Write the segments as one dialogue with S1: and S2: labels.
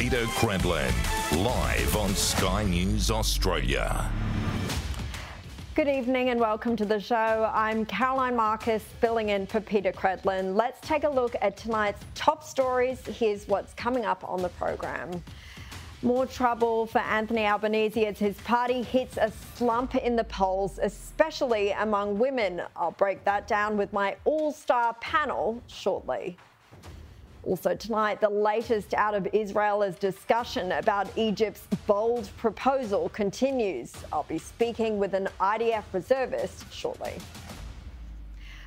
S1: Peta Credlin, live on Sky News Australia.
S2: Good evening and welcome to the show. I'm Caroline Marcus, filling in for Peta Credlin. Let's take a look at tonight's top stories. Here's what's coming up on the program. More trouble for Anthony Albanese as his party hits a slump in the polls, especially among women. I'll break that down with my all star panel shortly. Also, tonight, the latest out of Israel's discussion about Egypt's bold proposal continues. I'll be speaking with an IDF reservist shortly.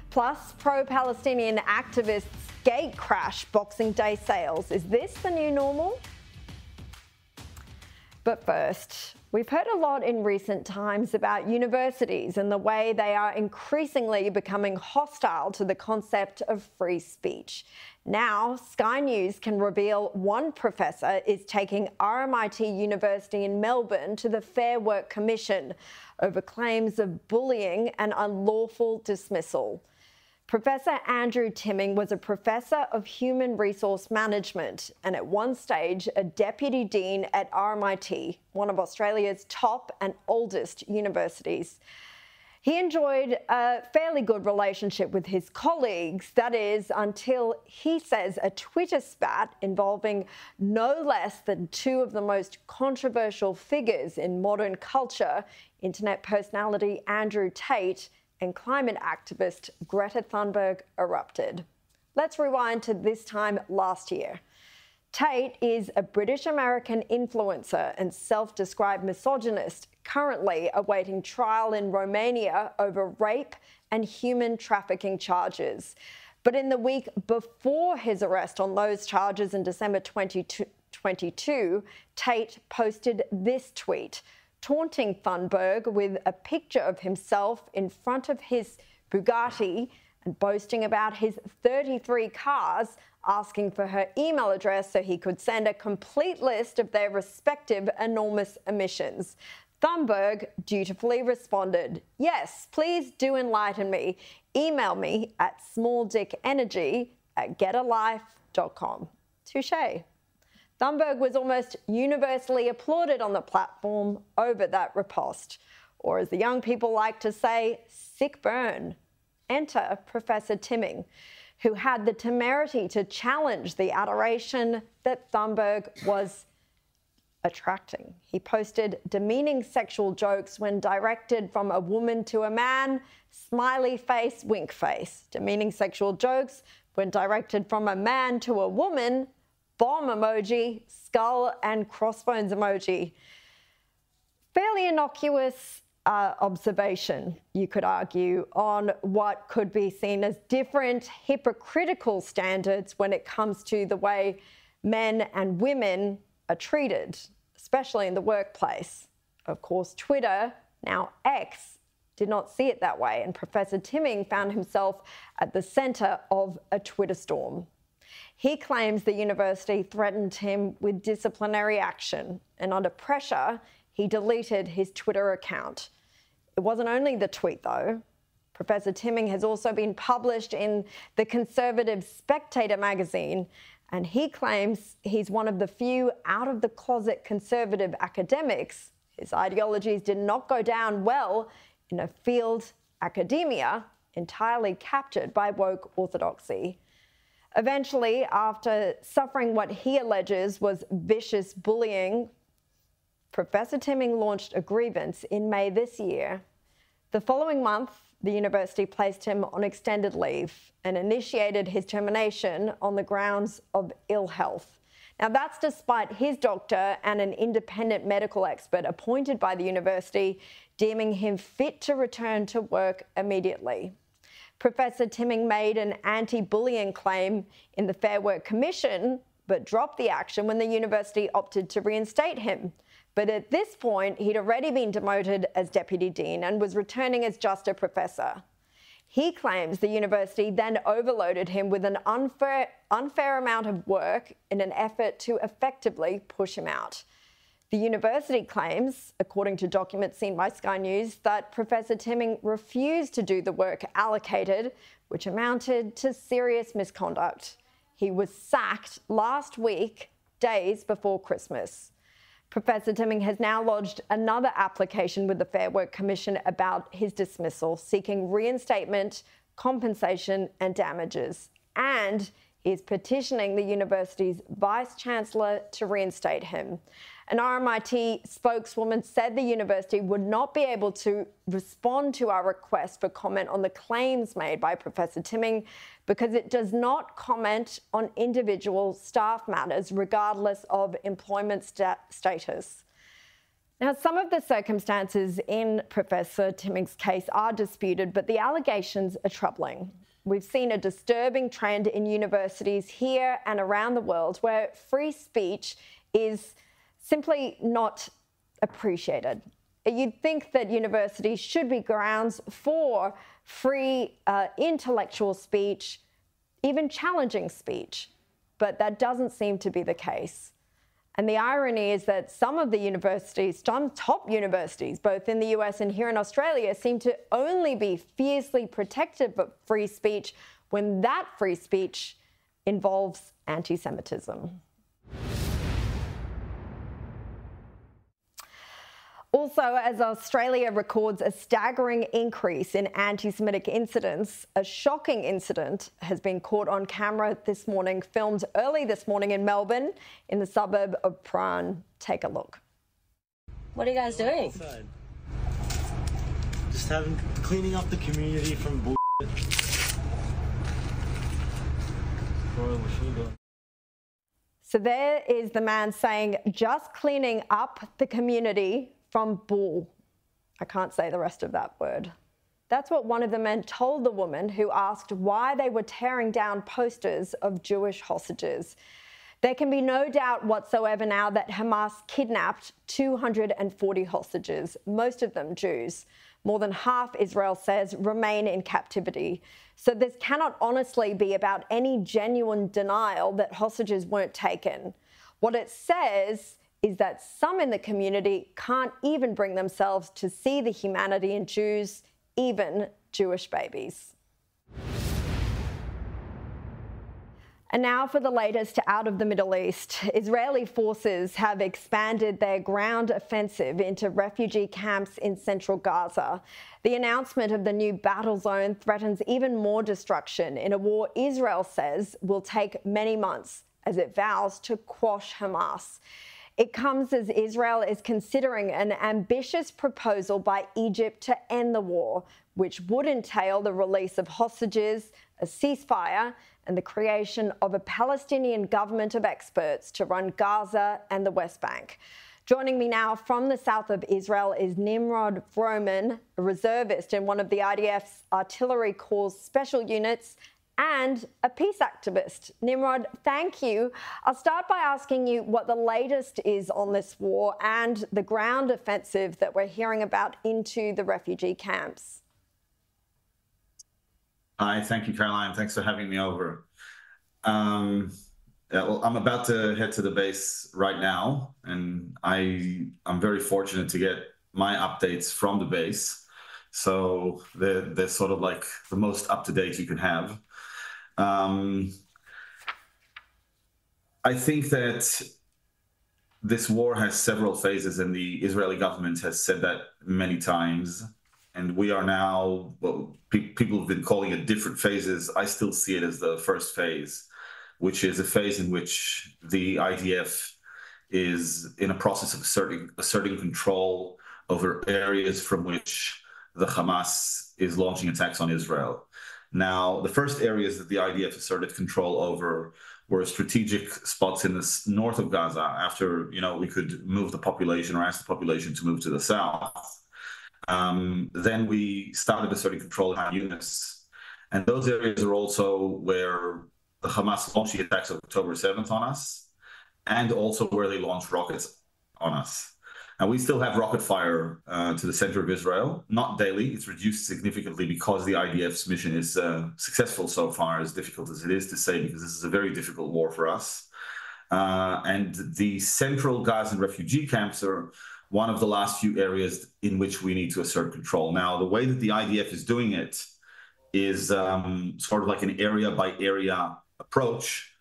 S2: Plus, pro Palestinian activists gate crash Boxing Day sales. Is this the new normal? But first, we've heard a lot in recent times about universities and the way they are increasingly becoming hostile to the concept of free speech. Now, Sky News can reveal one professor is taking RMIT University in Melbourne to the Fair Work Commission over claims of bullying and unlawful dismissal. Professor Andrew Timming was a professor of human resource management and at one stage a deputy dean at RMIT, one of Australia's top and oldest universities. He enjoyed a fairly good relationship with his colleagues, that is, until he says a Twitter spat involving no less than two of the most controversial figures in modern culture internet personality Andrew Tate and climate activist Greta Thunberg erupted. Let's rewind to this time last year. Tate is a British American influencer and self described misogynist currently awaiting trial in Romania over rape and human trafficking charges. But in the week before his arrest on those charges in December 2022, Tate posted this tweet taunting Thunberg with a picture of himself in front of his Bugatti and boasting about his 33 cars asking for her email address so he could send a complete list of their respective enormous emissions. Thunberg dutifully responded, Yes, please do enlighten me. Email me at smalldickenergy at getalife.com. Touche. Thunberg was almost universally applauded on the platform over that riposte, or as the young people like to say, sick burn. Enter Professor Timming who had the temerity to challenge the adoration that Thunberg was attracting. He posted demeaning sexual jokes when directed from a woman to a man, smiley face, wink face. Demeaning sexual jokes when directed from a man to a woman, bomb emoji, skull, and crossbones emoji. Fairly innocuous uh, observation, you could argue, on what could be seen as different hypocritical standards when it comes to the way men and women are treated, especially in the workplace. Of course, Twitter, now X, did not see it that way, and Professor Timming found himself at the centre of a Twitter storm. He claims the university threatened him with disciplinary action, and under pressure, he deleted his Twitter account. It wasn't only the tweet, though. Professor Timming has also been published in the conservative Spectator magazine, and he claims he's one of the few out of the closet conservative academics. His ideologies did not go down well in a field, academia, entirely captured by woke orthodoxy. Eventually, after suffering what he alleges was vicious bullying Professor Timming launched a grievance in May this year. The following month, the university placed him on extended leave and initiated his termination on the grounds of ill health. Now, that's despite his doctor and an independent medical expert appointed by the university deeming him fit to return to work immediately. Professor Timming made an anti bullying claim in the Fair Work Commission, but dropped the action when the university opted to reinstate him. But at this point, he'd already been demoted as deputy dean and was returning as just a professor. He claims the university then overloaded him with an unfair, unfair amount of work in an effort to effectively push him out. The university claims, according to documents seen by Sky News, that Professor Timming refused to do the work allocated, which amounted to serious misconduct. He was sacked last week days before Christmas. Professor Timming has now lodged another application with the Fair Work Commission about his dismissal, seeking reinstatement, compensation, and damages, and is petitioning the university's vice chancellor to reinstate him. An RMIT spokeswoman said the university would not be able to respond to our request for comment on the claims made by Professor Timming because it does not comment on individual staff matters, regardless of employment sta status. Now, some of the circumstances in Professor Timming's case are disputed, but the allegations are troubling. We've seen a disturbing trend in universities here and around the world where free speech is simply not appreciated. You'd think that universities should be grounds for free uh, intellectual speech, even challenging speech, but that doesn't seem to be the case. And the irony is that some of the universities, some top universities, both in the US and here in Australia, seem to only be fiercely protective of free speech when that free speech involves anti Semitism. Also, as Australia records a staggering increase in anti Semitic incidents, a shocking incident has been caught on camera this morning, filmed early this morning in Melbourne in the suburb of Prahran. Take a look.
S3: What are you guys doing?
S4: Outside. Just having cleaning up the community from bullshit.
S2: So there is the man saying, just cleaning up the community from bull. I can't say the rest of that word. That's what one of the men told the woman who asked why they were tearing down posters of Jewish hostages. There can be no doubt whatsoever now that Hamas kidnapped 240 hostages, most of them Jews. More than half, Israel says, remain in captivity. So this cannot honestly be about any genuine denial that hostages weren't taken. What it says is that some in the community can't even bring themselves to see the humanity in Jews, even Jewish babies. And now for the latest out of the Middle East. Israeli forces have expanded their ground offensive into refugee camps in central Gaza. The announcement of the new battle zone threatens even more destruction in a war Israel says will take many months as it vows to quash Hamas. It comes as Israel is considering an ambitious proposal by Egypt to end the war, which would entail the release of hostages, a ceasefire, and the creation of a Palestinian government of experts to run Gaza and the West Bank. Joining me now from the south of Israel is Nimrod Froman, a reservist in one of the IDF's artillery corps special units and a peace activist. Nimrod, thank you. I'll start by asking you what the latest is on this war and the ground offensive that we're hearing about into the refugee camps.
S5: Hi, thank you, Caroline. Thanks for having me over. Um, yeah, well, I'm about to head to the base right now, and I I'm very fortunate to get my updates from the base. So they're they're sort of like the most up to date you can have. Um, I think that this war has several phases, and the Israeli government has said that many times. And we are now, well, pe- people have been calling it different phases. I still see it as the first phase, which is a phase in which the IDF is in a process of asserting, asserting control over areas from which the Hamas is launching attacks on Israel. Now, the first areas that the IDF asserted control over were strategic spots in the north of Gaza after, you know, we could move the population or ask the population to move to the south. Um, then we started asserting control in Yunis. And those areas are also where the Hamas launched the attacks of October 7th on us, and also where they launched rockets on us. And we still have rocket fire uh, to the center of Israel, not daily. It's reduced significantly because the IDF's mission is uh, successful so far, as difficult as it is to say, because this is a very difficult war for us. Uh, and the central Gazan refugee camps are one of the last few areas in which we need to assert control. Now, the way that the IDF is doing it is um, sort of like an area by area approach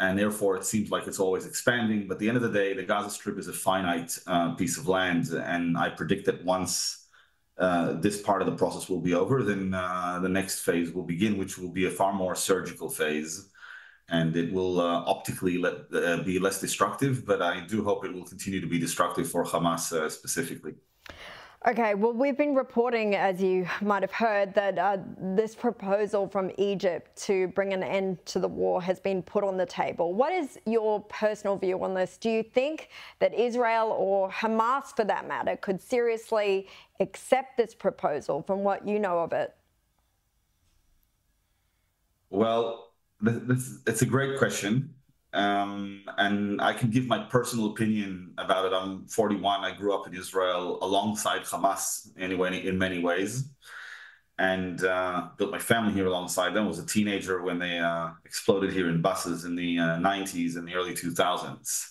S5: and therefore it seems like it's always expanding. But at the end of the day, the Gaza Strip is a finite uh, piece of land, and I predict that once uh, this part of the process will be over, then uh, the next phase will begin, which will be a far more surgical phase, and it will uh, optically let, uh, be less destructive. But I do hope it will continue to be destructive for Hamas uh, specifically.
S2: Okay, well, we've been reporting, as you might have heard, that uh, this proposal from Egypt to bring an end to the war has been put on the table. What is your personal view on this? Do you think that Israel or Hamas, for that matter, could seriously accept this proposal from what you know of it?
S5: Well, this, it's a great question. Um, and I can give my personal opinion about it. I'm 41. I grew up in Israel alongside Hamas, anyway, in many ways, and uh, built my family here alongside them. I was a teenager when they uh, exploded here in buses in the uh, 90s and the early 2000s.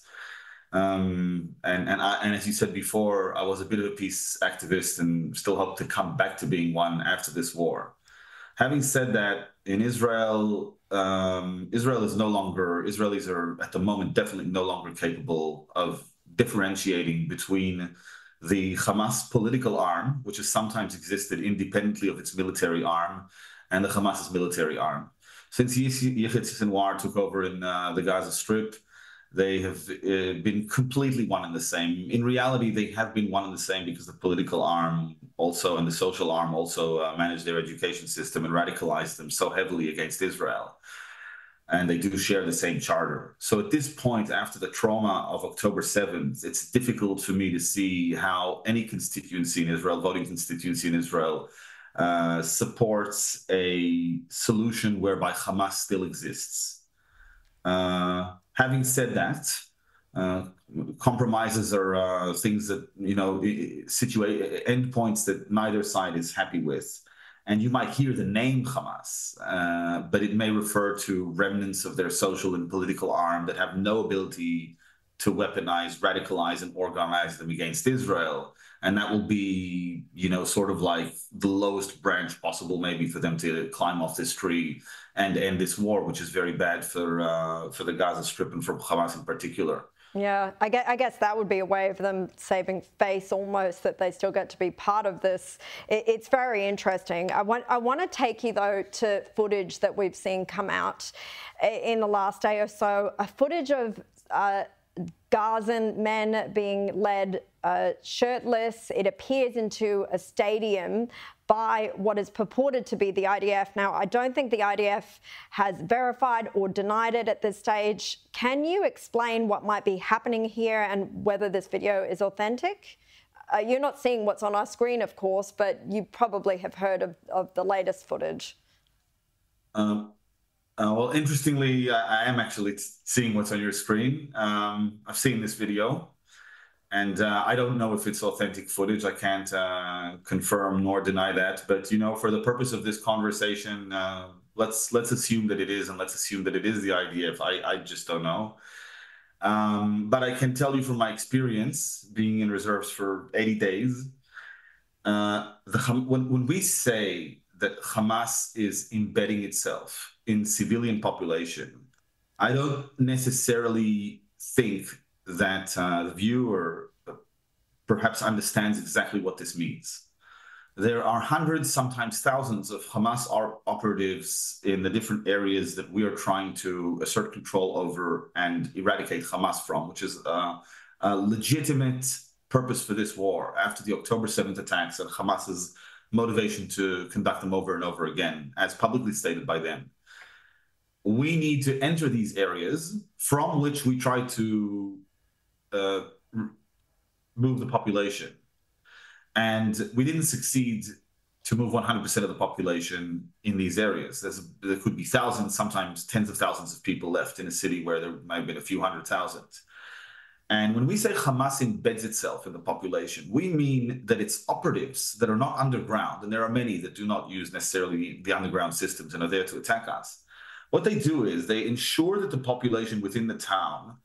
S5: Um, and and, I, and as you said before, I was a bit of a peace activist and still hope to come back to being one after this war. Having said that, in Israel, um, Israel is no longer, Israelis are at the moment definitely no longer capable of differentiating between the Hamas political arm, which has sometimes existed independently of its military arm, and the Hamas's military arm. Since Yahya Sinwar took over in uh, the Gaza Strip, they have uh, been completely one and the same. In reality, they have been one and the same because the political arm also and the social arm also uh, managed their education system and radicalized them so heavily against Israel. And they do share the same charter. So at this point, after the trauma of October 7th, it's difficult for me to see how any constituency in Israel, voting constituency in Israel, uh, supports a solution whereby Hamas still exists. Uh, Having said that, uh, compromises are uh, things that you know situate endpoints that neither side is happy with. And you might hear the name hamas uh, but it may refer to remnants of their social and political arm that have no ability to weaponize radicalize and organize them against israel and that will be you know sort of like the lowest branch possible maybe for them to climb off this tree and end this war which is very bad for uh, for the gaza strip and for hamas in particular
S2: yeah, I guess, I guess, that would be a way of them saving face almost that they still get to be part of this. It, it's very interesting. I want, I want to take you though to footage that we've seen come out in the last day or so, a footage of uh, Gazan men being led uh, shirtless. It appears into a stadium by what is purported to be the IDF. Now, I don't think the IDF has verified or denied it at this stage. Can you explain what might be happening here and whether this video is authentic? Uh, you're not seeing what's on our screen, of course, but you probably have heard of, of the latest footage.
S5: Um, well, interestingly, I, I, am actually seeing what's on your screen. Um, I've seen this video, and uh, I don't know if it's authentic footage. I can't uh, confirm nor deny that. But you know, for the purpose of this conversation, uh, let's let's assume that it is, and let's assume that it is the IDF. I I just don't know. Um, but I can tell you from my experience, being in reserves for 80 days, uh, the, when when we say that Hamas is embedding itself in civilian population, I don't necessarily think that uh, the viewer perhaps understands exactly what this means. There are hundreds, sometimes thousands of Hamas operatives in the different areas that we are trying to assert control over and eradicate Hamas from, which is a, a legitimate purpose for this war after the October 7th attacks and Hamas's motivation to conduct them over and over again, as publicly stated by them we need to enter these areas from which we try to uh, move the population. And we didn't succeed to move 100% of the population in these areas. There's, there could be thousands, sometimes tens of thousands of people left in a city where there might have been a few hundred thousand. And when we say Hamas embeds itself in the population, we mean that it's operatives that are not underground, and there are many that do not use necessarily the underground systems and are there to attack us what they do is they ensure that the population within the town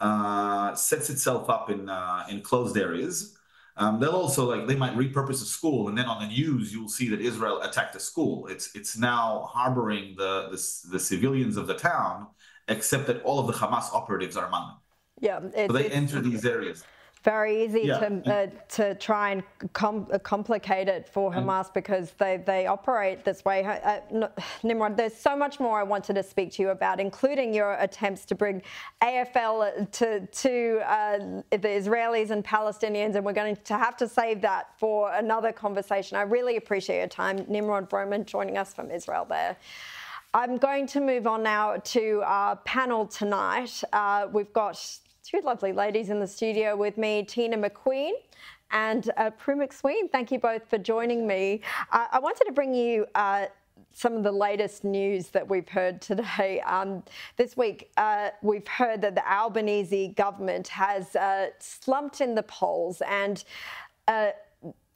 S5: uh, sets itself up in uh, in closed areas. Um, they'll also like they might repurpose a school, and then on the news you'll see that Israel attacked a school. It's it's now harboring the the, the civilians of the town except that all of the Hamas operatives are among them.
S2: Yeah,
S5: So they enter these areas.
S2: Very easy
S5: Yeah.
S2: to uh, to try and com- uh, complicate it for Hamas because they, they operate this way. Uh, Nimrod, there's so much more I wanted to speak to you about, including your attempts to bring AFL to to uh, the Israelis and Palestinians, and we're going to have to save that for another conversation. I really appreciate your time, Nimrod Broman, joining us from Israel there. I'm going to move on now to our panel tonight. Uh, we've got two lovely ladies in the studio with me, Tina McQueen and uh, Prue MacSween. Thank you both for joining me. Uh, I wanted to bring you uh, some of the latest news that we've heard today. Um, this week, uh, we've heard that the Albanese government has uh, slumped in the polls and uh,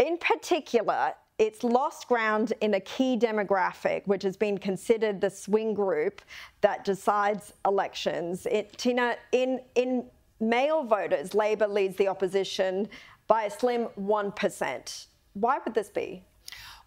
S2: in particular, it's lost ground in a key demographic, which has been considered the swing group that decides elections. It, Tina, in, in male voters, Labor leads the opposition by a slim 1%. Why would this be?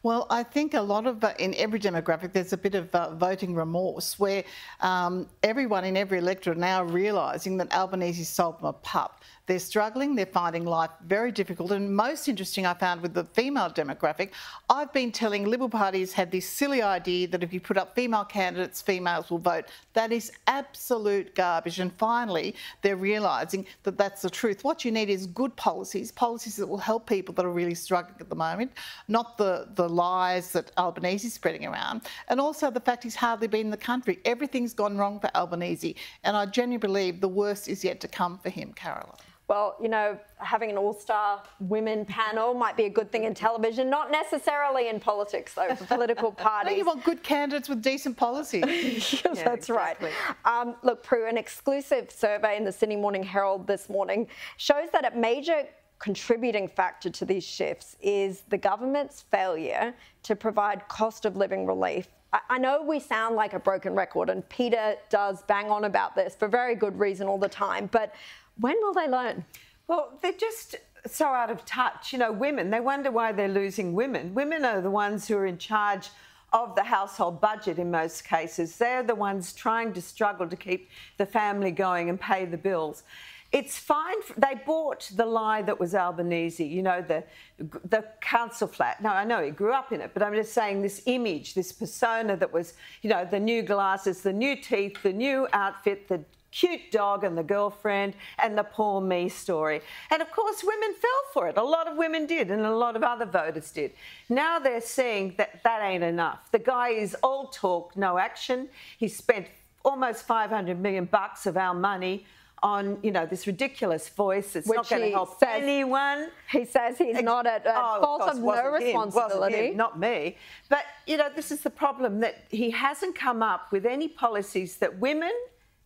S6: Well, I think a lot of, uh, in every demographic, there's a bit of uh, voting remorse where um, everyone in every electorate now realising that Albanese sold them a pup. They're struggling, they're finding life very difficult. And most interesting, I found with the female demographic, I've been telling Liberal parties had this silly idea that if you put up female candidates, females will vote. That is absolute garbage. And finally, they're realising that that's the truth. What you need is good policies, policies that will help people that are really struggling at the moment, not the, the lies that Albanese is spreading around. And also the fact he's hardly been in the country. Everything's gone wrong for Albanese. And I genuinely believe the worst is yet to come for him, Caroline.
S2: Well, you know, having an all star women panel might be a good thing in television, not necessarily in politics, though, for political
S6: I think
S2: parties.
S6: you want good candidates with decent policies.
S2: Yes, that's right. Um, look, Prue, an exclusive survey in the Sydney Morning Herald this morning shows that a major contributing factor to these shifts is the government's failure to provide cost of living relief. I- I know we sound like a broken record, and Peta does bang on about this for very good reason all the time, but when will they learn?
S7: Well, they're just so out of touch. You know, women, they wonder why they're losing women. Women are the ones who are in charge of the household budget in most cases. They're the ones trying to struggle to keep the family going and pay the bills. It's fine. They bought the lie that was Albanese, you know, the the council flat. No, I know he grew up in it, but I'm just saying this image, this persona that was, you know, the new glasses, the new teeth, the new outfit, the cute dog and the girlfriend and the poor me story. And of course, women fell for it. A lot of women did, and a lot of other voters did. Now they're seeing that that ain't enough. The guy is all talk, no action. He spent almost 500 million bucks of our money on, you know, this ridiculous voice. It's not
S2: Which
S7: going to help
S2: says-
S7: anyone.
S2: He says he's not at, at
S7: Oh,
S2: fault
S7: course,
S2: of no
S7: wasn't him,
S2: responsibility.
S7: him, not me. But, you know, this is the problem that he hasn't come up with any policies that women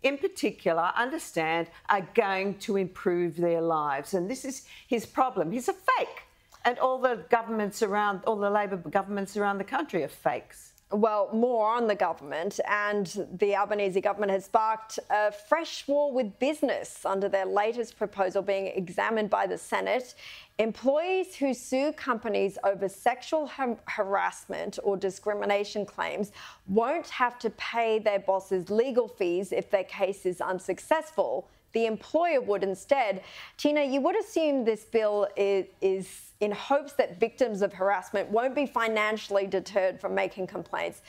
S7: in particular understand are going to improve their lives. And this is his problem. He's a fake. And all the governments around, all the Labor governments around the country are fakes.
S2: Well, more on the government, and the Albanese government has sparked a fresh war with business under their latest proposal being examined by the Senate. Employees who sue companies over sexual har- harassment or discrimination claims won't have to pay their bosses legal fees if their case is unsuccessful. The employer would instead. Tina, you would assume this bill is, is in hopes that victims of harassment won't be financially deterred from making complaints.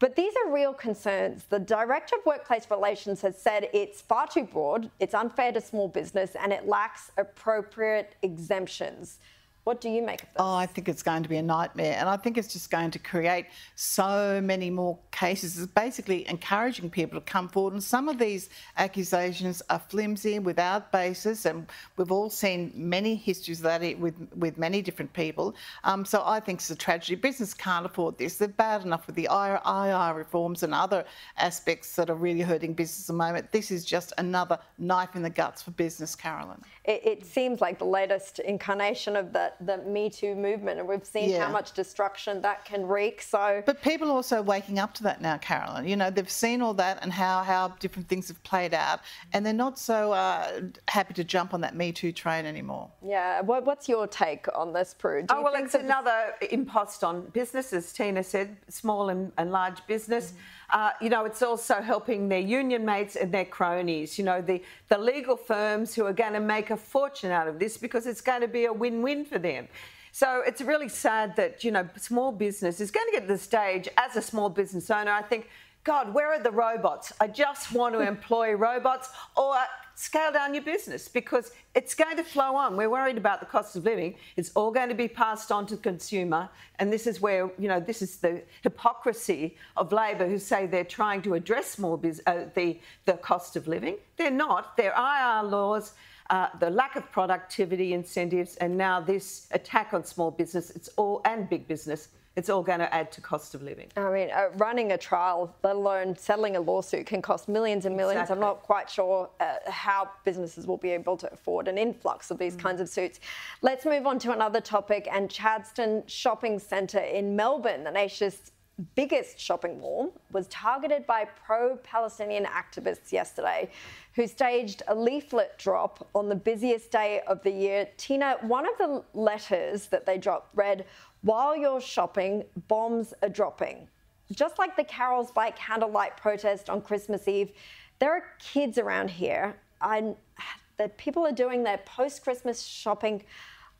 S2: But these are real concerns. The Director of Workplace Relations has said it's far too broad, it's unfair to small business, and it lacks appropriate exemptions. What do you make of this?
S6: Oh, I think it's going to be a nightmare. And I think it's just going to create so many more cases. It's basically encouraging people to come forward. And some of these accusations are flimsy, and without basis. And we've all seen many histories of that with, with many different people. Um, so I think it's a tragedy. Business can't afford this. They're bad enough with the IR reforms and other aspects that are really hurting business at the moment. This is just another knife in the guts for business, Carolyn.
S2: It, it seems like the latest incarnation of the, the Me Too movement, and we've seen
S6: Yeah.
S2: how much destruction that can wreak. So,
S6: But people are also waking up to that now, Carolyn. You know, they've seen all that and how, how different things have played out, and they're not so uh, happy to jump on that Me Too train anymore.
S2: yeah, what, what's your take on this, Prue? Do
S7: Oh, well,
S2: think
S7: it's another impost on business, as Tina said, small and, and large business. Uh, you know, it's also helping their union mates and their cronies. You know, the the legal firms who are going to make a fortune out of this because it's going to be a win-win for them. So it's really sad that, you know, small business is going to get to the stage as a small business owner. I think, God, where are the robots? I just want to employ robots or scale down your business because it's going to flow on. We're worried about the cost of living. It's all going to be passed on to the consumer. And this is where, you know, this is the hypocrisy of Labor who say they're trying to address biz- uh, the, the cost of living. They're not. There are laws uh, the lack of productivity incentives, and now this attack on small business, it's all and big business. It's all going to add to cost of living.
S2: I mean, uh, running a trial, let alone settling a lawsuit, can cost millions and millions.
S7: Exactly.
S2: I'm not quite sure uh, how businesses will be able to afford an influx of these mm. kinds of suits. Let's move on to another topic. And Chadstone Shopping Centre in Melbourne, the nation's biggest shopping mall, was targeted by pro Palestinian activists yesterday who staged a leaflet drop on the busiest day of the year. Tina, one of the letters that they dropped read, While you're shopping, bombs are dropping. Just like the Carols by Candlelight protest on Christmas Eve, there are kids around here and that people are doing their post Christmas shopping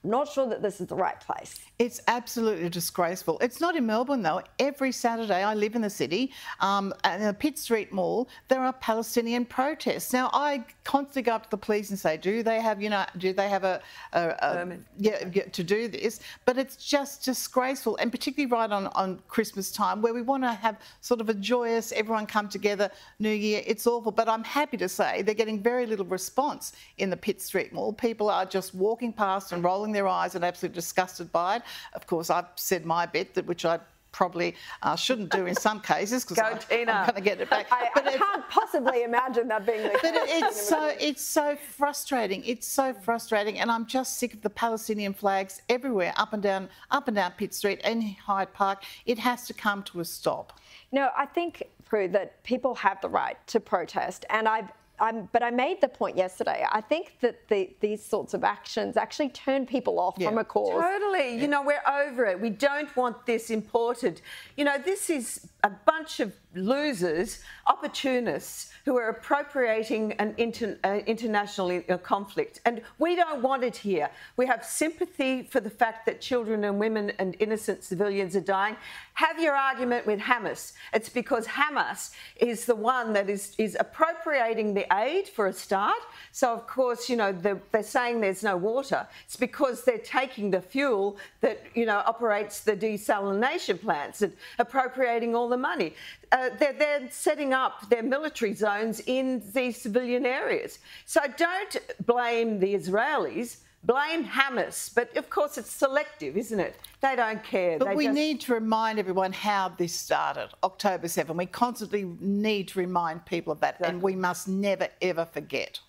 S2: not sure that this is the right place.
S6: It's absolutely disgraceful. It's not in Melbourne though. Every Saturday, I live in the city, um, at the Pitt Street Mall, there are Palestinian protests. Now, I constantly go up to the police and say, "Do they have, you know, do they have a, a, a yeah, yeah, to do this?" But it's just disgraceful, and particularly right on on Christmas time, where we want to have sort of a joyous, everyone come together, New Year. It's awful, but I'm happy to say they're getting very little response in the Pitt Street Mall. People are just walking past and rolling their eyes and absolutely disgusted by it. Of course, I've said my bit, that which I probably uh, shouldn't do in some cases because I'm, I'm going to get it back.
S2: I, but I can't possibly imagine that being the case.
S6: But it's so it's so frustrating. It's so frustrating, and I'm just sick of the Palestinian flags everywhere, up and down, up and down Pitt Street and Hyde Park. It has to come to a stop.
S2: No, I think, Prue, that people have the right to protest, and I've I'm, but I made the point yesterday. I think that the, these sorts of actions actually turn people off yeah. from a cause.
S7: Totally. Yeah. You know, we're over it. We don't want this imported. You know, this is a bunch of losers, opportunists who are appropriating an inter, uh, international uh, conflict. And we don't want it here. We have sympathy for the fact that children and women and innocent civilians are dying. Have your argument with Hamas. It's because Hamas is the one that is, is appropriating the aid for a start. So, of course, you know, they're, they're saying there's no water. It's because they're taking the fuel that, you know, operates the desalination plants and appropriating all the money. Uh, they're, they're setting up their military zones in these civilian areas. So don't blame the Israelis. Blame Hamas, but of course it's selective, isn't it? They don't care.
S6: But
S7: they
S6: we
S7: just...
S6: need to remind everyone how this started, October 7. We constantly need to remind people of that, exactly. and we must never ever forget.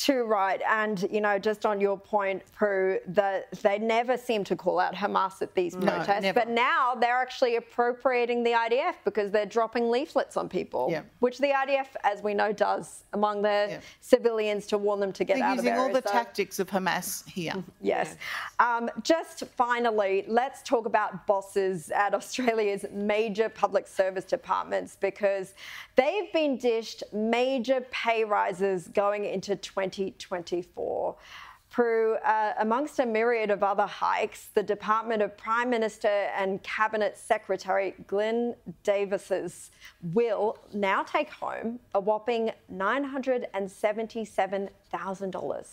S2: Too right. And, you know, just on your point, Prue, that they never seem to call out Hamas at these protests. Never. But now they're actually appropriating the IDF because they're dropping leaflets on people, yeah. which the IDF, as we know, does among their yeah. civilians to warn them to get
S6: they're
S2: out
S6: of areas.
S2: using
S6: all the so, tactics of Hamas here.
S2: yes. Um, just finally, let's talk about bosses at Australia's major public service departments because they've been dished major pay rises going into 20 2024. Prue, uh, amongst a myriad of other hikes, the Department of Prime Minister and Cabinet Secretary Glyn Davis's will now take home a whopping $977,000.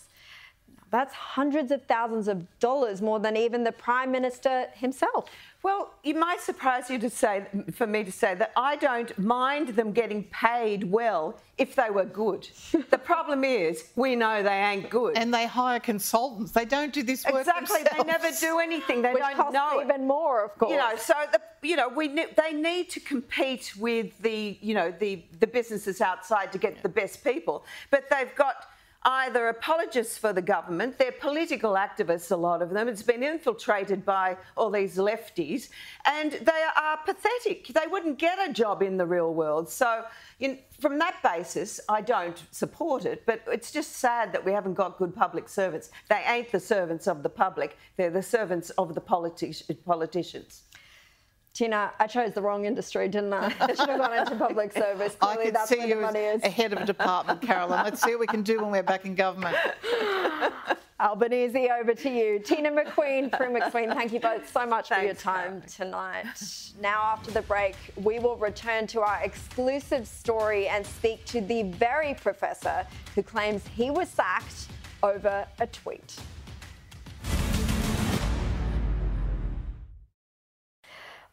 S2: That's hundreds of thousands of dollars more than even the Prime Minister himself.
S7: Well, it might surprise you to say, for me to say that I don't mind them getting paid well if they were good. the problem is we know they ain't good,
S6: and they hire consultants. They don't do this work
S7: exactly.
S6: Themselves.
S7: They never do anything. They
S2: Which
S7: don't
S2: costs
S7: know
S2: even
S7: it.
S2: more, of course.
S7: You know, so the, you know we they need to compete with the you know the the businesses outside to get yeah. the best people, but they've got either apologists for the government, they're political activists, a lot of them. It's been infiltrated by all these lefties, and they are pathetic. They wouldn't get a job in the real world. So, in, from that basis, I don't support it, but it's just sad that we haven't got good public servants. They ain't the servants of the public, they're the servants of the politi- politicians.
S2: Tina, I chose the wrong industry, didn't I? I should have gone into public service. Clearly,
S6: I could
S2: that's
S6: see
S2: where
S6: you
S2: the money
S6: as
S2: is.
S6: a head of a department, Carolyn. Let's see what we can do when we're back in government.
S2: Albanese, over to you. Tina McQueen, Prue McQueen, thank you both so much for your
S7: Thanks,
S2: time tonight. Now, after the break, we will return to our exclusive story and speak to the very professor who claims he was sacked over a tweet.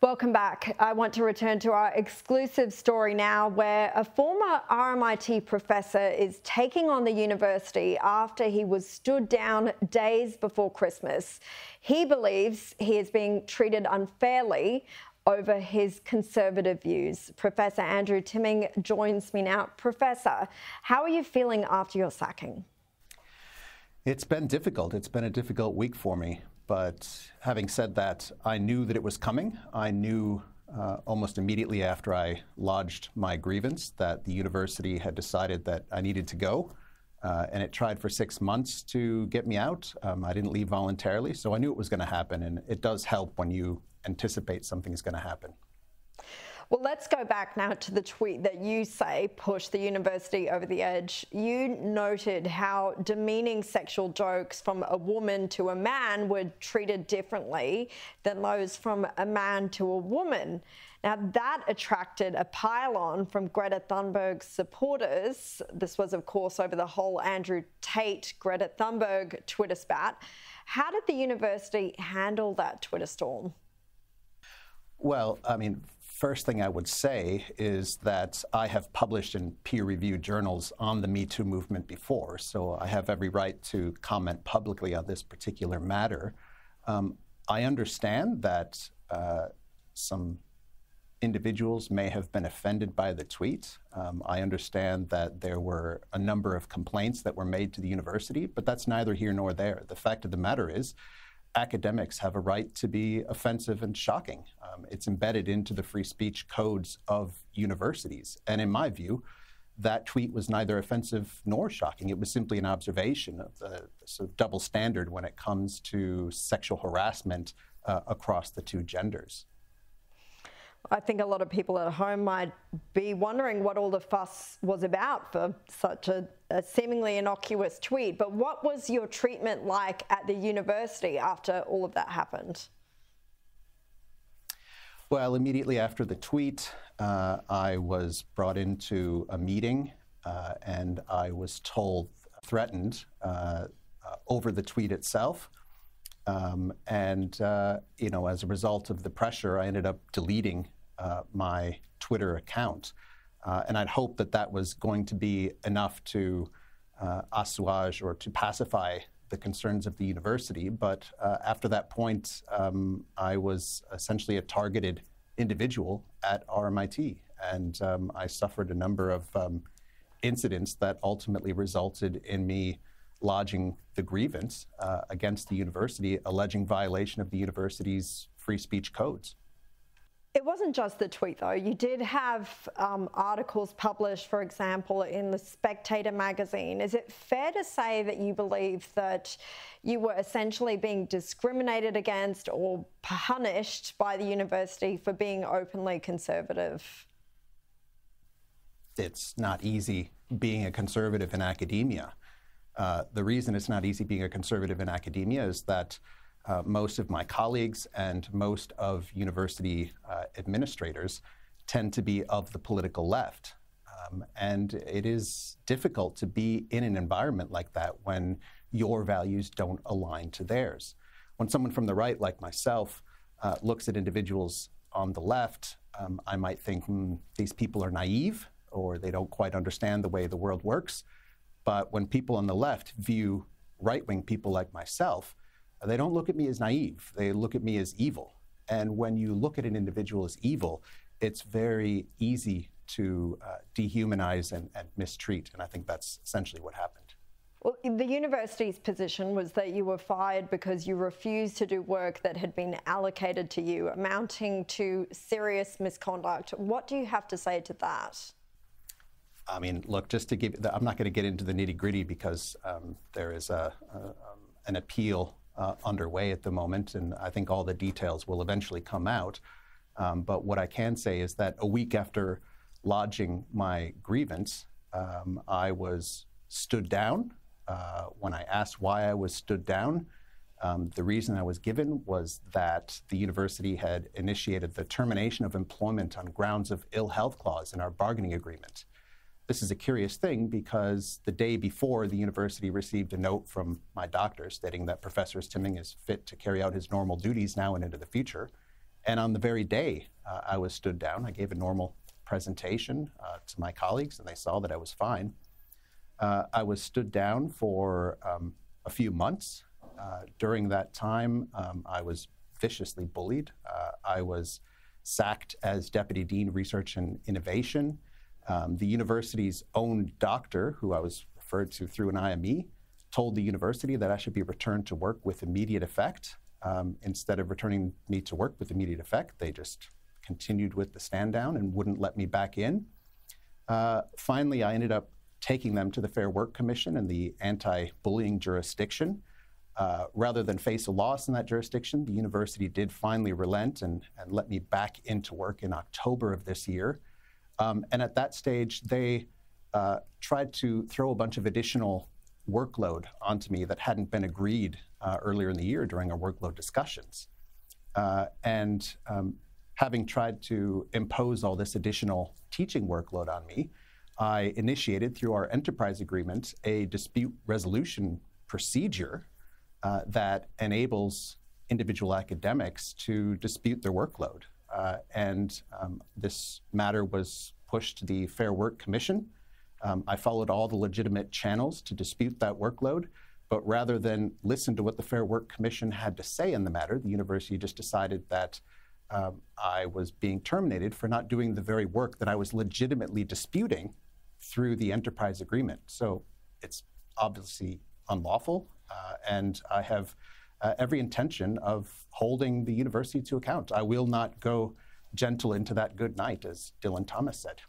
S2: Welcome back. I want to return to our exclusive story now, where a former RMIT professor is taking on the university after he was stood down days before Christmas. He believes he is being treated unfairly over his conservative views. Professor Andrew Timming joins me now. Professor, how are you feeling after your sacking?
S8: It's been difficult. It's been a difficult week for me. But having said that, I knew that it was coming. I knew uh, almost immediately after I lodged my grievance that the university had decided that I needed to go. Uh, and it tried for six months to get me out. Um, I didn't leave voluntarily, so I knew it was going to happen. And it does help when you anticipate something is going to happen.
S2: Well, let's go back now to the tweet that you say pushed the university over the edge. You noted how demeaning sexual jokes from a woman to a man were treated differently than those from a man to a woman. Now, that attracted a pile-on from Greta Thunberg's supporters. This was, of course, over the whole Andrew Tate, Greta Thunberg Twitter spat. How did the university handle that Twitter storm?
S8: Well, I mean, first thing I would say is that I have published in peer reviewed journals on the Me Too movement before, so I have every right to comment publicly on this particular matter. Um, I understand that uh, some individuals may have been offended by the tweet. Um, I understand that there were a number of complaints that were made to the university, but that's neither here nor there. The fact of the matter is, academics have a right to be offensive and shocking. Um, it's embedded into the free speech codes of universities. And in my view, that tweet was neither offensive nor shocking. It was simply an observation of the, the sort of double standard when it comes to sexual harassment uh, across the two genders.
S2: I think a lot of people at home might be wondering what all the fuss was about for such a, a, seemingly innocuous tweet. But what was your treatment like at the university after all of that happened?
S8: Well, immediately after the tweet, uh, I was brought into a meeting uh, and I was told, threatened uh, over the tweet itself. Um, and, uh, you know, as a result of the pressure, I ended up deleting uh, my Twitter account. Uh, and I'd hoped that that was going to be enough to uh, assuage or to pacify the concerns of the university. But uh, after that point, um, I was essentially a targeted individual at RMIT. And um, I suffered a number of um, incidents that ultimately resulted in me lodging the grievance uh, against the university, alleging violation of the university's free speech codes.
S2: It wasn't just the tweet, though. You did have um, articles published, for example, in the Spectator magazine. Is it fair to say that you believe that you were essentially being discriminated against or punished by the university for being openly conservative?
S8: It's not easy being a conservative in academia. Uh, the reason it's not easy being a conservative in academia is that uh, most of my colleagues and most of university uh, administrators tend to be of the political left. Um, and it is difficult to be in an environment like that when your values don't align to theirs. When someone from the right, like myself, uh, looks at individuals on the left, um, I might think hmm, these people are naive or they don't quite understand the way the world works. But when people on the left view right wing people like myself, they don't look at me as naive. They look at me as evil. And when you look at an individual as evil, it's very easy to uh, dehumanize and, and mistreat. And I think that's essentially what happened.
S2: Well, the university's position was that you were fired because you refused to do work that had been allocated to you, amounting to serious misconduct. What do you have to say to that?
S8: I mean, look, just to give, I'm not going to get into the nitty gritty because um, there is a, a, um, an appeal uh, underway at the moment, and I think all the details will eventually come out. Um, but what I can say is that a week after lodging my grievance, um, I was stood down. Uh, when I asked why I was stood down, um, the reason I was given was that the university had initiated the termination of employment on grounds of ill health clause in our bargaining agreement. This is a curious thing because the day before, the university received a note from my doctor stating that Professor Timming is fit to carry out his normal duties now and into the future. And on the very day uh, I was stood down, I gave a normal presentation uh, to my colleagues, and they saw that I was fine. Uh, I was stood down for um, a few months. Uh, during that time, um, I was viciously bullied. Uh, I was sacked as Deputy Dean Research and Innovation. Um, the university's own doctor, who I was referred to through an IME, told the university that I should be returned to work with immediate effect. Um, instead of returning me to work with immediate effect, they just continued with the stand down and wouldn't let me back in. Uh, finally, I ended up taking them to the Fair Work Commission and the anti bullying jurisdiction. Uh, rather than face a loss in that jurisdiction, the university did finally relent and, and let me back into work in October of this year. Um, and at that stage, they uh, tried to throw a bunch of additional workload onto me that hadn't been agreed uh, earlier in the year during our workload discussions. Uh, and um, having tried to impose all this additional teaching workload on me, I initiated through our enterprise agreement a dispute resolution procedure uh, that enables individual academics to dispute their workload. Uh, and um, this matter was pushed to the Fair Work Commission. Um, I followed all the legitimate channels to dispute that workload, but rather than listen to what the Fair Work Commission had to say in the matter, the university just decided that um, I was being terminated for not doing the very work that I was legitimately disputing through the enterprise agreement. So it's obviously unlawful, uh, and I have uh, every intention of holding the university to account. I will not go gentle into that good night, as Dylan Thomas said.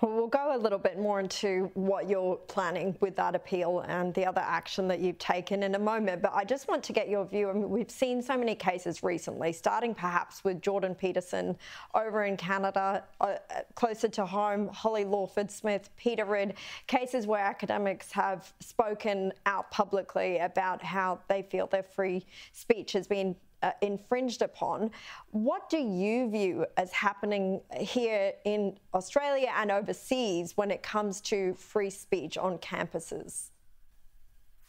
S2: Well, we'll go a little bit more into what you're planning with that appeal and the other action that you've taken in a moment. But I just want to get your view. I mean, we've seen so many cases recently, starting perhaps with Jordan Peterson over in Canada, uh, closer to home, Holly Lawford Smith, Peter Ridd, cases where academics have spoken out publicly about how they feel their free speech has been uh, infringed upon. What do you view as happening here in Australia and overseas when it comes to free speech on campuses?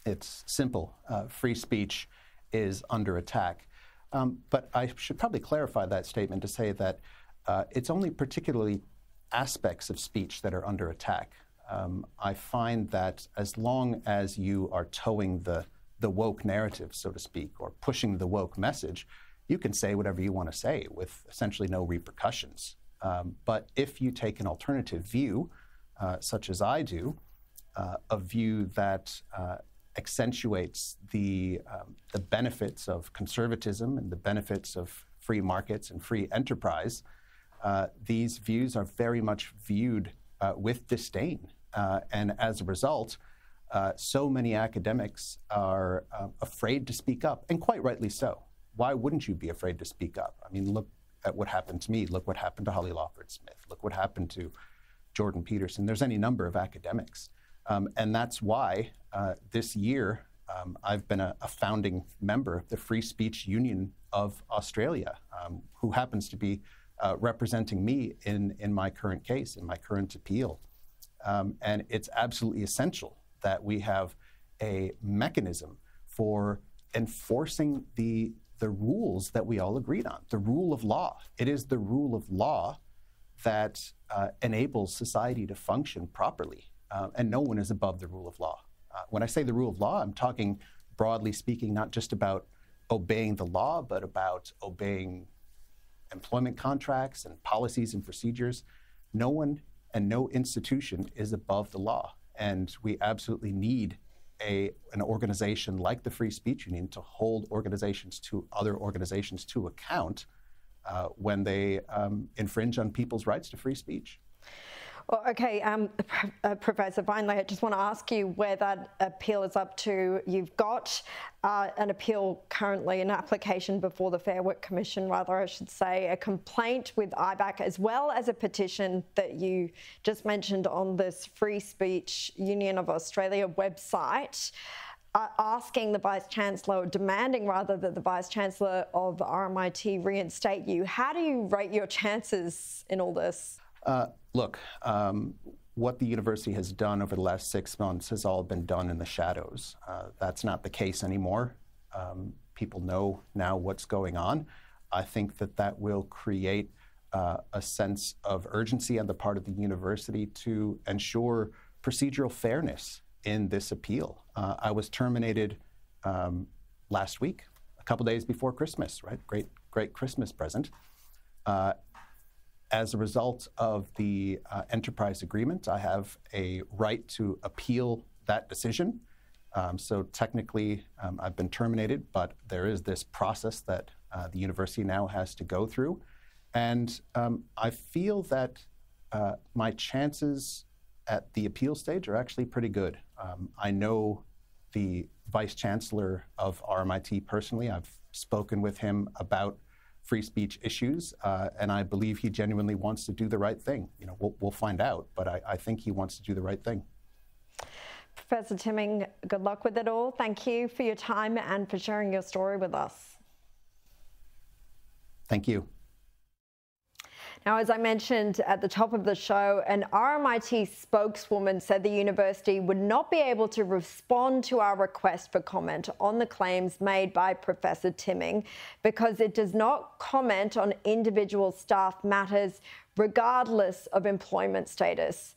S8: It's simple. Uh, free speech is under attack. Um, but I should probably clarify that statement to say that uh, it's only particularly aspects of speech that are under attack. Um, I find that as long as you are toeing the the woke narrative, so to speak, or pushing the woke message, you can say whatever you want to say with essentially no repercussions. Um, but if you take an alternative view, uh, such as I do, uh, a view that uh, accentuates the, um, the benefits of conservatism and the benefits of free markets and free enterprise, uh, these views are very much viewed uh, with disdain. Uh, and as a result, uh, so many academics are uh, afraid to speak up, and quite rightly so. Why wouldn't you be afraid to speak up? I mean, look at what happened to me. Look what happened to Holly Lawford Smith. Look what happened to Jordan Peterson. There's any number of academics. Um, and that's why uh, this year um, I've been a, a, founding member of the Free Speech Union of Australia, um, who happens to be uh, representing me in, in my current case, in my current appeal. Um, and it's absolutely essential that we have a mechanism for enforcing the, the rules that we all agreed on, the rule of law. It is the rule of law that uh, enables society to function properly, uh, and no one is above the rule of law. Uh, when I say the rule of law, I'm talking broadly speaking, not just about obeying the law, but about obeying employment contracts and policies and procedures. No one and no institution is above the law. And we absolutely need a, an organization like the Free Speech Union to hold organizations to other organizations to account uh, when they um, infringe on people's rights to free speech.
S2: Okay, um, uh, Professor, finally, I just want to ask you where that appeal is up to. You've got uh, an appeal currently, an application before the Fair Work Commission, rather, I should say, a complaint with IBAC, as well as a petition that you just mentioned on this Free Speech Union of Australia website. Uh, asking the Vice Chancellor, demanding rather that the Vice Chancellor of RMIT reinstate you. How do you rate your chances in all this?
S8: Uh, look, um, what the university has done over the last six months has all been done in the shadows. Uh, that's not the case anymore. Um, people know now what's going on. I think that that will create uh, a sense of urgency on the part of the university to ensure procedural fairness in this appeal. Uh, I was terminated um, last week, a couple days before Christmas, right? Great, great Christmas present. As a result of the uh, enterprise agreement, I have a right to appeal that decision. Um, so technically, um, I've been terminated, but there is this process that uh, the university now has to go through. And um, I feel that uh, my chances at the appeal stage are actually pretty good. Um, I know the vice chancellor of RMIT personally. I've spoken with him about free speech issues, uh, and I believe he genuinely wants to do the right thing. You know, we'll, we'll find out, but I, I think he wants to do the right thing.
S2: Professor Timming, good luck with it all. Thank you for your time and for sharing your story with us.
S8: Thank you.
S2: Now, as I mentioned at the top of the show, an RMIT spokeswoman said the university would not be able to respond to our request for comment on the claims made by Professor Timming because it does not comment on individual staff matters regardless of employment status.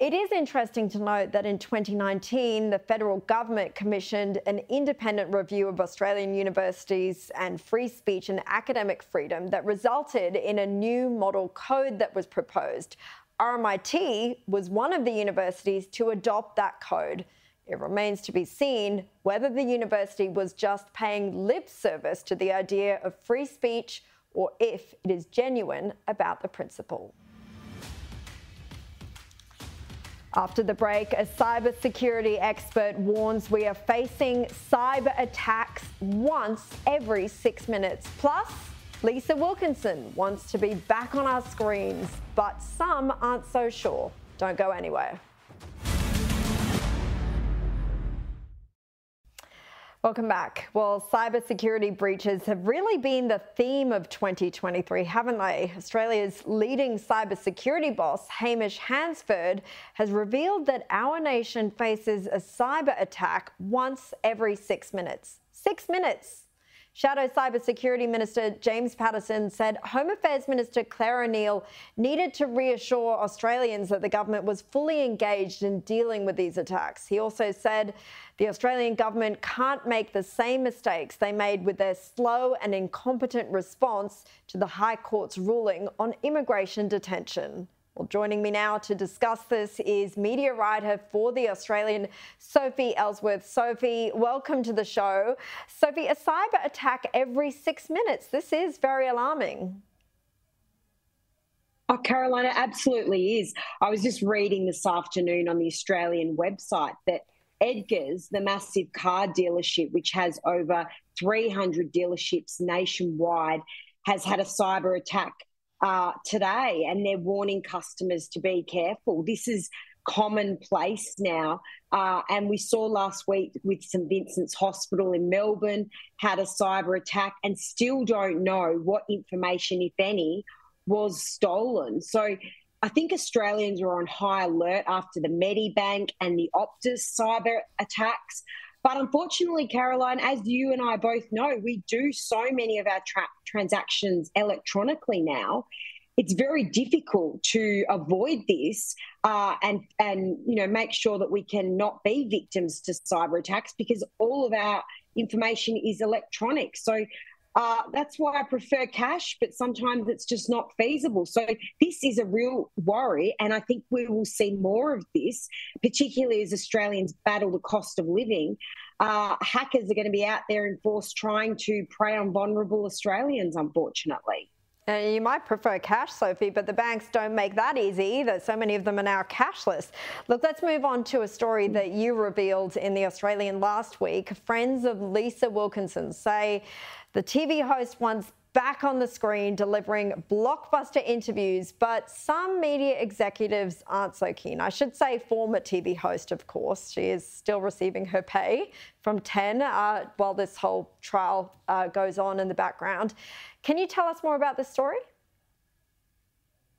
S2: It is interesting to note that in 2019, the federal government commissioned an independent review of Australian universities and free speech and academic freedom that resulted in a new model code that was proposed. RMIT was one of the universities to adopt that code. It remains to be seen whether the university was just paying lip service to the idea of free speech or if it is genuine about the principle. After the break, a cybersecurity expert warns we are facing cyber attacks once every six minutes. Plus, Lisa Wilkinson wants to be back on our screens, but some aren't so sure. Don't go anywhere. Welcome back. Well, cybersecurity breaches have really been the theme of 2023, haven't they? Australia's leading cybersecurity boss, Hamish Hansford, has revealed that our nation faces a cyber attack once every six minutes. Six minutes! Shadow Cybersecurity Minister James Paterson said Home Affairs Minister Clare O'Neil needed to reassure Australians that the government was fully engaged in dealing with these attacks. He also said the Australian government can't make the same mistakes they made with their slow and incompetent response to the High Court's ruling on immigration detention. Well, joining me now to discuss this is media writer for The Australian, Sophie Elsworth. Sophie, welcome to the show. Sophie, a cyber attack every six minutes. This is very alarming.
S9: Oh, Carolina, absolutely is. I was just reading this afternoon on the Australian website that Eagers, the massive car dealership, which has over 300 dealerships nationwide, has had a cyber attack uh, today, and they're warning customers to be careful. This is commonplace now. Uh, and we saw last week with St Vincent's Hospital in Melbourne had a cyber attack and still don't know what information, if any, was stolen. So I think Australians are on high alert after the Medibank and the Optus cyber attacks. But unfortunately, Caroline, as you and I both know, we do so many of our tra- transactions electronically now. It's very difficult to avoid this uh, and and you know make sure that we cannot be victims to cyber attacks because all of our information is electronic. So uh, that's why I prefer cash, but sometimes it's just not feasible. So this is a real worry, and I think we will see more of this, particularly as Australians battle the cost of living. Uh, hackers are going to be out there in force trying to prey on vulnerable Australians, unfortunately.
S2: And you might prefer cash, Sophie, but the banks don't make that easy either. So many of them are now cashless. Look, let's move on to a story that you revealed in The Australian last week. Friends of Lisa Wilkinson say the TV host once back on the screen delivering blockbuster interviews, but some media executives aren't so keen. I should say, former TV host, of course. She is still receiving her pay from 10 uh, while this whole trial uh, goes on in the background. Can you tell us more about this story?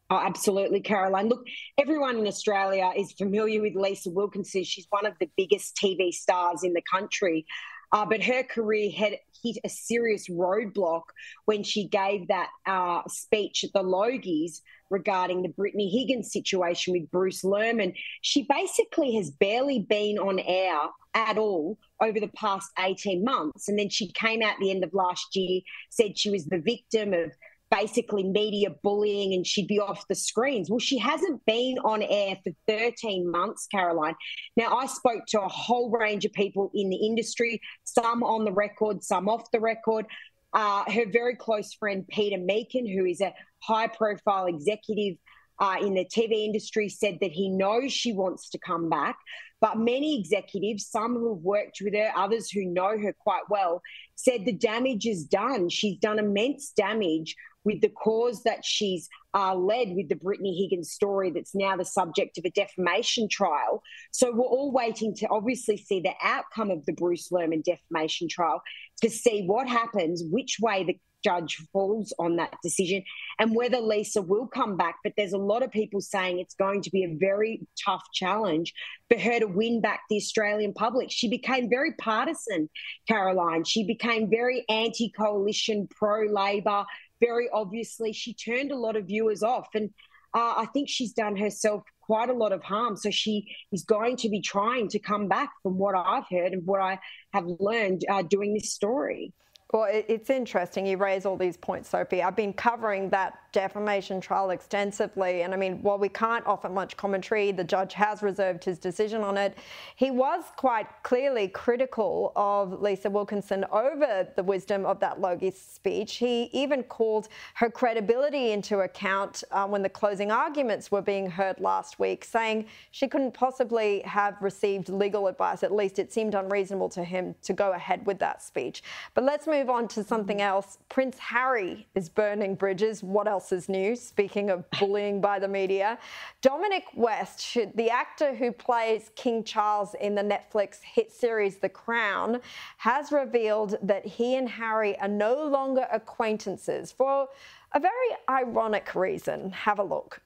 S9: Oh, absolutely, Caroline. Look, everyone in Australia is familiar with Lisa Wilkinson. She's one of the biggest TV stars in the country. Uh, but her career had hit a serious roadblock when she gave that uh, speech at the Logies regarding the Brittany Higgins situation with Bruce Lehrmann. She basically has barely been on air at all over the past 18 months. And then she came out the end of last year, said she was the victim of basically media bullying and she'd be off the screens. Well, she hasn't been on air for 13 months, Caroline. Now, I spoke to a whole range of people in the industry, some on the record, some off the record. Uh, her very close friend, Peter Meakin, who is a high profile executive uh, in the TV industry, said that he knows she wants to come back. But many executives, some who have worked with her, others who know her quite well, said the damage is done. She's done immense damage with the cause that she's uh, led with the Brittany Higgins story that's now the subject of a defamation trial. So we're all waiting to obviously see the outcome of the Bruce Lehrmann defamation trial to see what happens, which way the judge falls on that decision and whether Lisa will come back. But there's a lot of people saying it's going to be a very tough challenge for her to win back the Australian public. She became very partisan, Caroline. She became very anti coalition, pro Labor, very obviously she turned a lot of viewers off. And uh, I think she's done herself quite a lot of harm. So she is going to be trying to come back from what I've heard and what I have learned uh, doing this story.
S2: Well, it's interesting you raise all these points, Sophie. I've been covering that defamation trial extensively. And I mean, while we can't offer much commentary, the judge has reserved his decision on it. He was quite clearly critical of Lisa Wilkinson over the wisdom of that Logie speech. He even called her credibility into account uh, when the closing arguments were being heard last week, saying she couldn't possibly have received legal advice. At least it seemed unreasonable to him to go ahead with that speech. But let's move on to something else. Prince Harry is burning bridges. What else is new? Speaking of bullying by the media, Dominic West, the actor who plays King Charles in the Netflix hit series The Crown, has revealed that he and Harry are no longer acquaintances for a very ironic reason. Have a look.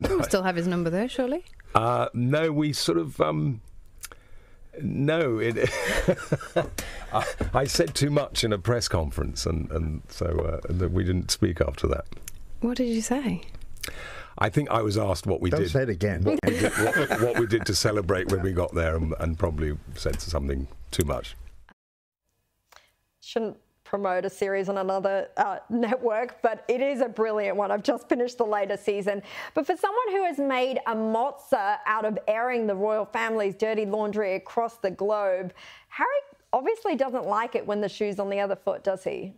S10: we still have his number there, surely?
S11: Uh, no, we sort of. Um no, it, I, I, said too much in a press conference, and, and so uh, we didn't speak after that.
S10: What did you say?
S11: I think I was asked what we
S12: Don't
S11: did.
S12: say it again.
S11: What we did, what, what we did to celebrate when we got there, and, and probably said something too much.
S2: Shouldn't promote a series on another uh, network, but it is a brilliant one. I've just finished the latest season. But for someone who has made a mozza out of airing the royal family's dirty laundry across the globe, Harry obviously doesn't like it when the shoe's on the other foot, does he?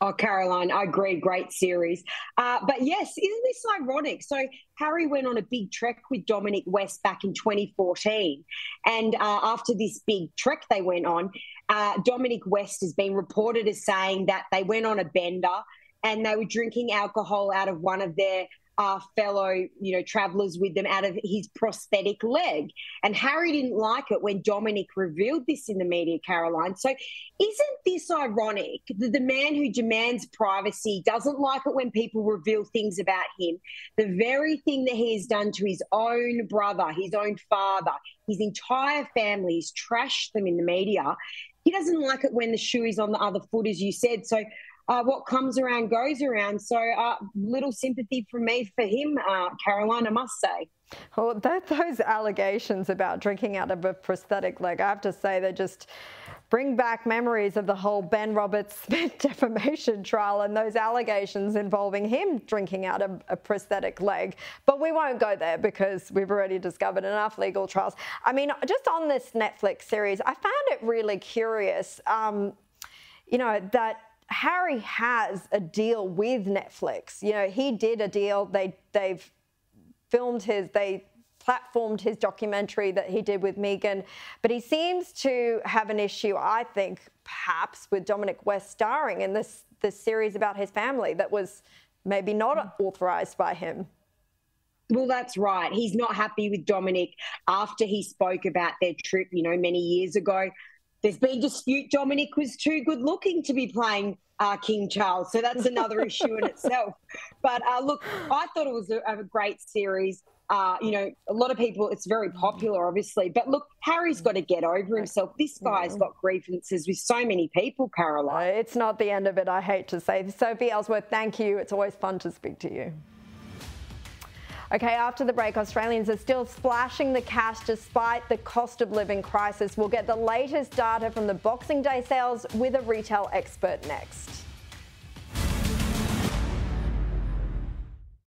S9: Oh, Caroline, I agree. Great series. Uh, but yes, isn't this ironic? So, Harry went on a big trek with Dominic West back in 2014. And uh, after this big trek they went on, uh, Dominic West has been reported as saying that they went on a bender and they were drinking alcohol out of one of their uh, fellow, you know, travelers with them out of his prosthetic leg. And Harry didn't like it when Dominic revealed this in the media, Caroline. So isn't this ironic that the man who demands privacy doesn't like it when people reveal things about him? The very thing that he has done to his own brother, his own father, his entire family, he's trashed them in the media. He doesn't like it when the shoe is on the other foot, as you said. So, uh, what comes around goes around. So, uh, little sympathy from me for him, uh, Caroline, I must say.
S2: Well, that, those allegations about drinking out of a prosthetic leg, I have to say, they're just bring back memories of the whole Ben Roberts defamation trial and those allegations involving him drinking out of a prosthetic leg. But we won't go there because we've already discovered enough legal trials. I mean, just on this Netflix series, I found it really curious, um, you know, that Harry has a deal with Netflix. You know, he did a deal. They they've filmed his they platformed his documentary that he did with Meghan, but he seems to have an issue, I think, perhaps with Dominic West starring in this this series about his family that was maybe not authorized by him.
S9: Well, that's right. He's not happy with Dominic after he spoke about their trip, you know, many years ago. There's been dispute. Dominic was too good looking to be playing uh, King Charles, so that's another issue in itself. But uh, look, I thought it was a, a great series. Uh, you know, a lot of people, it's very popular, obviously. But look, Harry's got to get over himself. This guy's got grievances with so many people, Caroline.
S2: It's not the end of it, I hate to say. Sophie Elsworth, thank you. It's always fun to speak to you. Okay, after the break, Australians are still splashing the cash despite the cost of living crisis. We'll get the latest data from the Boxing Day sales with a retail expert next.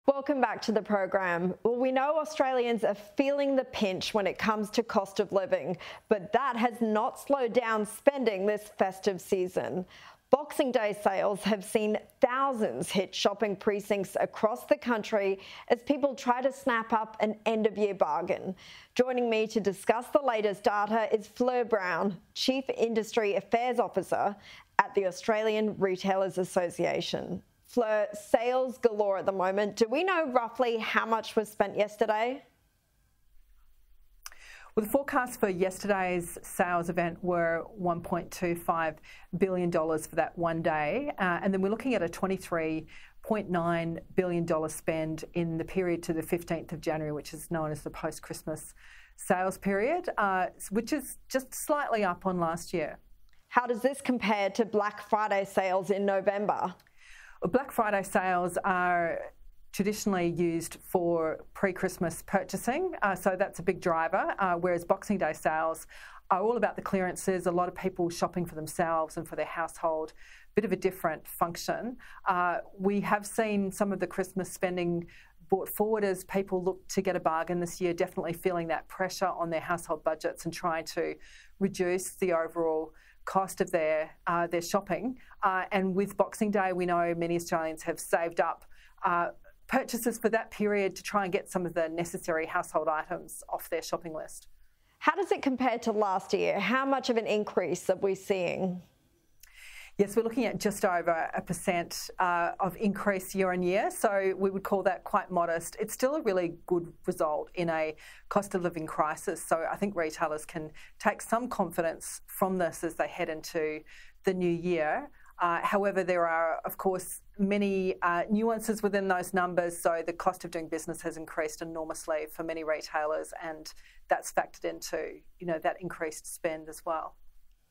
S2: Welcome back to the program. Well, we know Australians are feeling the pinch when it comes to cost of living, but that has not slowed down spending this festive season. Boxing Day sales have seen thousands hit shopping precincts across the country as people try to snap up an end of year bargain. Joining me to discuss the latest data is Fleur Brodie, Chief Industry Affairs Officer at the Australian Retailers Association. Fleur, sales galore at the moment. Do we know roughly how much was spent yesterday?
S12: Well, the forecast for yesterday's sales event were $1.25 billion for that one day. Uh, and then we're looking at a $23.9 billion spend in the period to the 15th of January, which is known as the post Christmas sales period, uh, which is just slightly up on last year.
S2: How does this compare to Black Friday sales in November?
S12: Well, Black Friday sales are traditionally used for pre-Christmas purchasing, uh, so that's a big driver. Uh, whereas Boxing Day sales are all about the clearances. A lot of people shopping for themselves and for their household. A bit of a different function. Uh, we have seen some of the Christmas spending brought forward as people look to get a bargain this year. Definitely feeling that pressure on their household budgets and trying to reduce the overall cost of their uh, their shopping. Uh, and with Boxing Day, we know many Australians have saved up uh, purchases for that period to try and get some of the necessary household items off their shopping list.
S2: How does it compare to last year? How much of an increase are we seeing?
S12: Yes, we're looking at just over a percent uh, of increase year on year. So we would call that quite modest. It's still a really good result in a cost of living crisis. So I think retailers can take some confidence from this as they head into the new year. Uh, however, there are, of course, many uh, nuances within those numbers. So the cost of doing business has increased enormously for many retailers, and that's factored into you know that increased spend as well.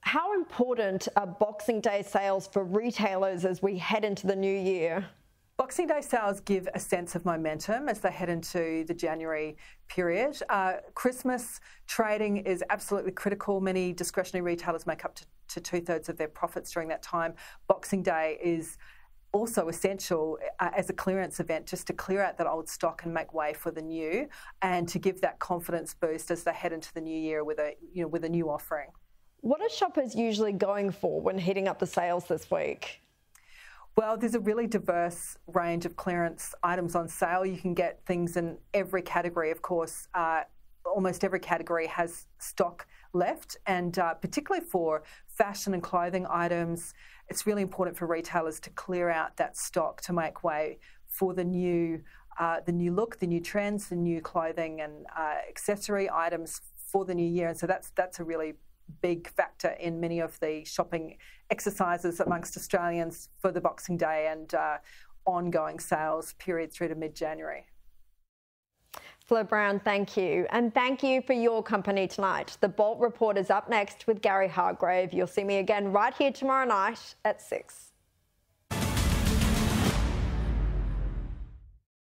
S2: How important are Boxing Day sales for retailers as we head into the new year?
S12: Boxing Day sales give a sense of momentum as they head into the January period. Uh, Christmas trading is absolutely critical. Many discretionary retailers make up to, to two thirds of their profits during that time. Boxing Day is also essential uh, as a clearance event just to clear out that old stock and make way for the new and to give that confidence boost as they head into the new year with a you know with a new offering.
S2: What are shoppers usually going for when hitting up the sales this week?
S12: Well, there's a really diverse range of clearance items on sale. You can get things in every category, of course. Uh, almost every category has stock left, and uh, particularly for fashion and clothing items, it's really important for retailers to clear out that stock to make way for the new, uh, the new look, the new trends, the new clothing and uh, accessory items for the new year. And so that's that's a really big factor in many of the shopping exercises amongst Australians for the Boxing Day and uh, ongoing sales period through to mid-January.
S2: Fleur Brodie, thank you. And thank you for your company tonight. The Bolt Report is up next with Gary Hardgrave. You'll see me again right here tomorrow night at 6.